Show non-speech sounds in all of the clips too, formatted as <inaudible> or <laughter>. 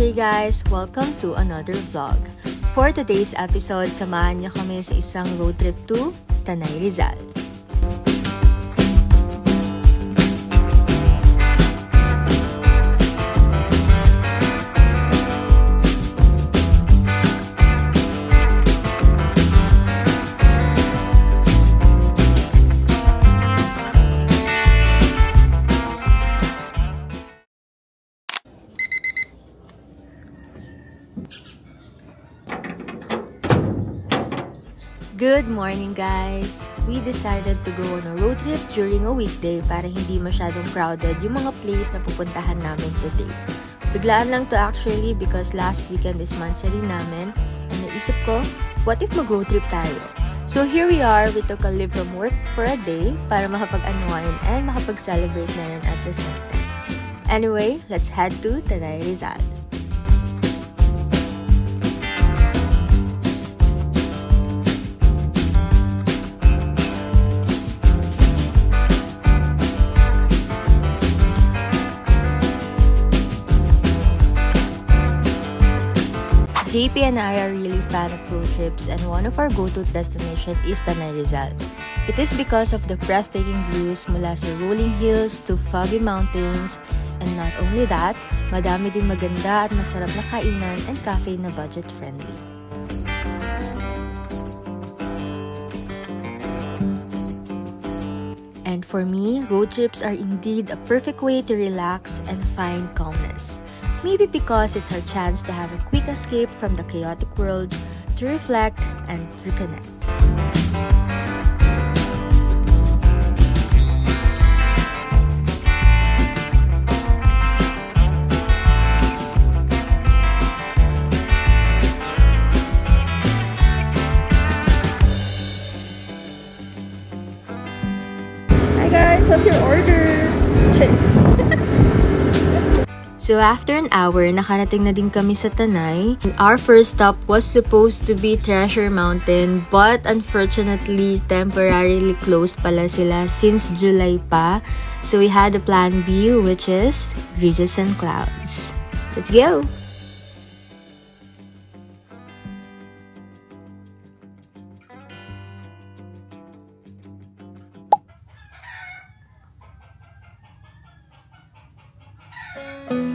Hey guys! Welcome to another vlog. For today's episode, samahan niyo kami sa isang road trip to Tanay Rizal. Good morning guys! We decided to go on a road trip during a weekday para hindi masyadong crowded yung mga place na pupuntahan namin today. Biglaan lang to actually because last weekend is mansari namin and naisip ko, what if mag-road trip tayo? So here we are, we took a leave from work for a day para makapag-unwind and makapag-celebrate na rin at the same time. Anyway, let's head to Tanay Rizal. JP and I are really fan of road trips and one of our go-to destination is Tanay Rizal. It is because of the breathtaking views mula sa rolling hills to foggy mountains and not only that, madami din maganda at masarap na kainan and cafe na budget friendly. And for me, road trips are indeed a perfect way to relax and find calmness. Maybe because it's our chance to have a quick escape from the chaotic world, to reflect and reconnect. Hi guys, what's your order? So after an hour, nakarating na din kami sa Tanay. And our first stop was supposed to be Treasure Mountain but unfortunately, temporarily closed pala sila since July pa. So we had a plan B which is Regis and Clouds. Let's go! Let's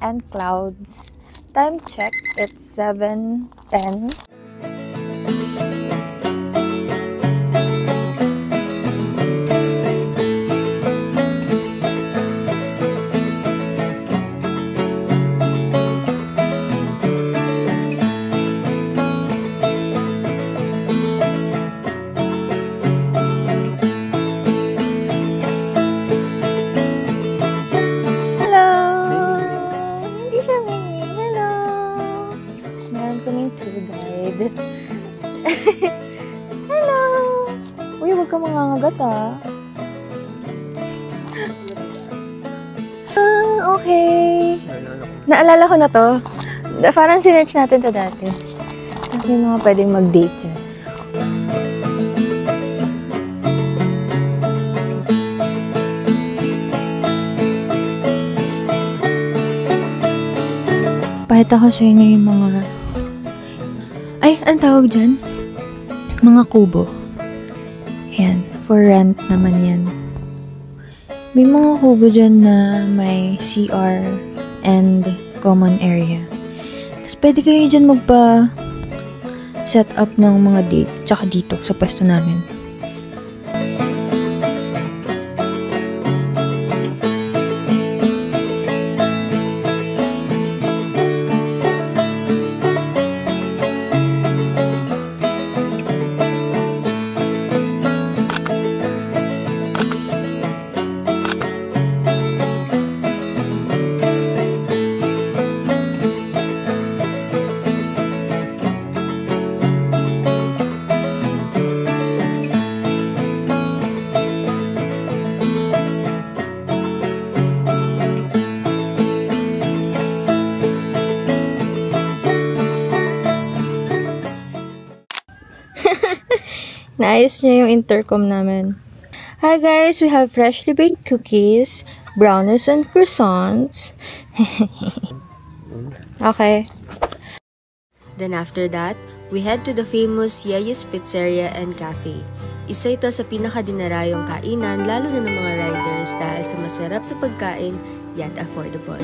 and Clouds. Time check, it's 7.10. Naalala ko na to. Parang sinerch natin to dati. Tapos may mga pwedeng mag-date dyan. Pakita ko sa inyo yung mga... Ay, ang tawag dyan? Mga kubo. Ayan, for rent naman yan. May mga kubo dyan na may CR and common area. Tapos pwede kayo dyan magpa set up ng mga date tsaka dito sa pwesto namin. Naayos niya yung intercom namin. Hi guys, we have freshly baked cookies, brownies, and croissants. <laughs> okay. Then after that, we head to the famous Yeyes Pizzeria and Cafe. Isa ito sa pinakadinarayong kainan lalo na ng mga riders dahil sa masarap na pagkain yet affordable.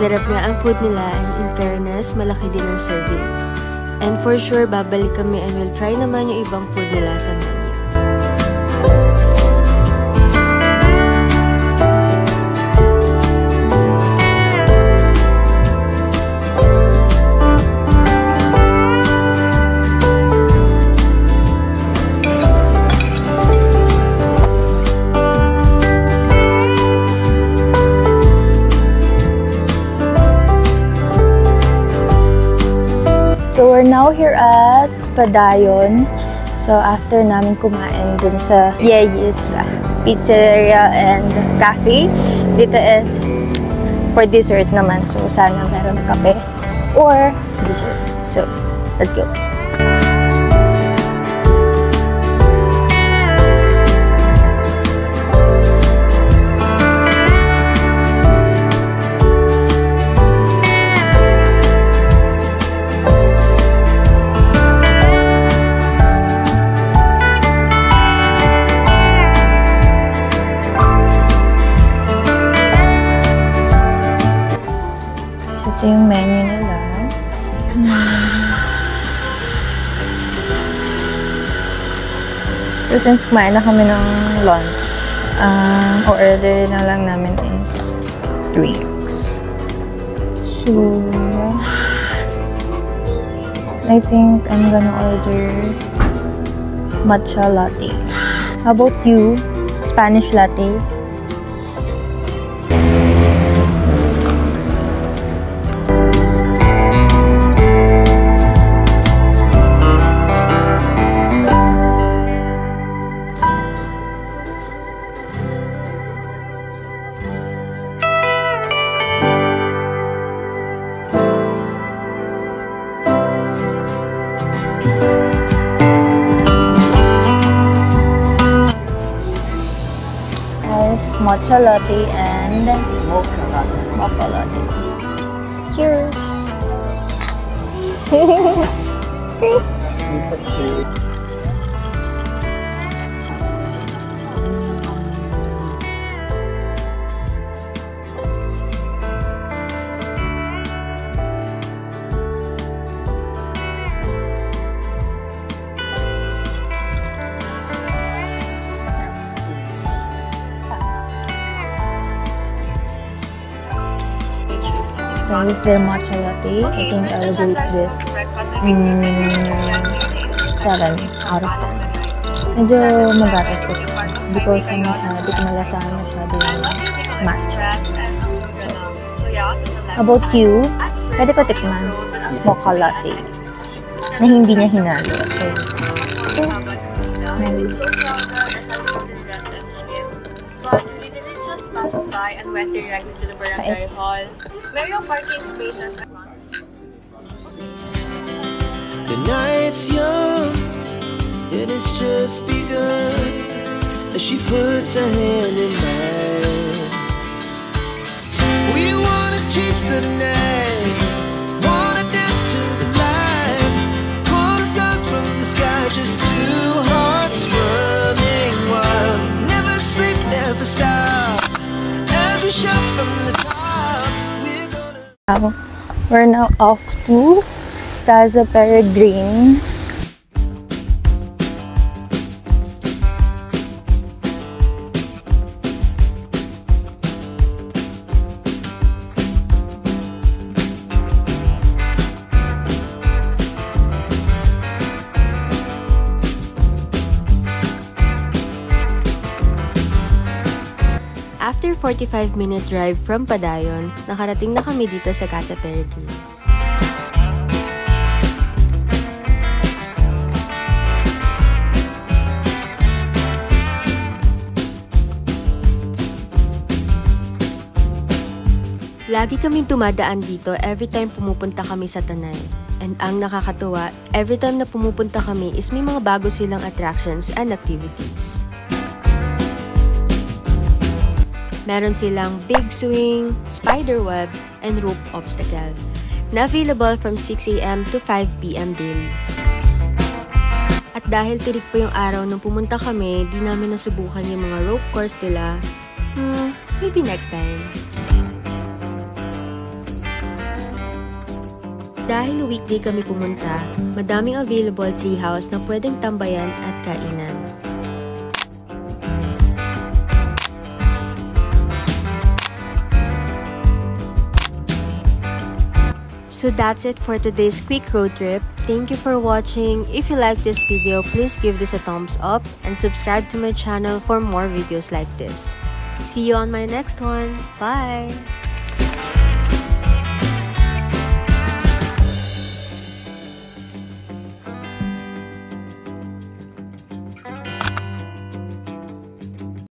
Masarap nga ang food nila and in fairness, malaki din ang servings. And for sure, babalik kami and we'll try naman yung ibang food nila sa menu. So, we're now here at Padayon. So, after namin kumain dun sa Yeyes Pizzeria and Cafe, dito is for dessert naman. So, sana meron kape or dessert. So, let's go. So, since kumain na kami ng lunch, uh, order na lang namin is drinks. So, I think I'm gonna order matcha latte. How about you? Spanish latte? Matcha latte and mocha latte. Mocha latte. Cheers! <laughs> So this is their matcha latte. I think I'll rate this mm, 7 out of 10. Medyo magatas kasi. Hindi ko siya ko malasahan masyado yung matcha. How about you? Pwede ko tikman. Mocha latte. Na hindi niya hinalo. So, But we didn't just pass by and went directly to the barangay hall. Mayroong parking spaces. The night's young, it has just begun. As she puts her hand in mine, we wanna chase the night, we're now off to Casa Peregrine. 45-minute drive from Padayon, nakarating na kami dito sa Casa Perigui. Lagi kaming tumadaan dito every time pumupunta kami sa Tanay. And ang nakakatuwa, every time na pumupunta kami is may mga bago silang attractions and activities. Meron silang big swing, spider web, and rope obstacle na available from 6am to 5pm daily. At dahil tirik pa yung araw nung pumunta kami, di namin nasubukan yung mga rope course nila. Hmm, maybe next time. Dahil weekday kami pumunta, madaming available treehouse na pwedeng tambayan at kainan. So that's it for today's quick road trip. Thank you for watching. If you like this video, please give this a thumbs up and subscribe to my channel for more videos like this. See you on my next one. Bye!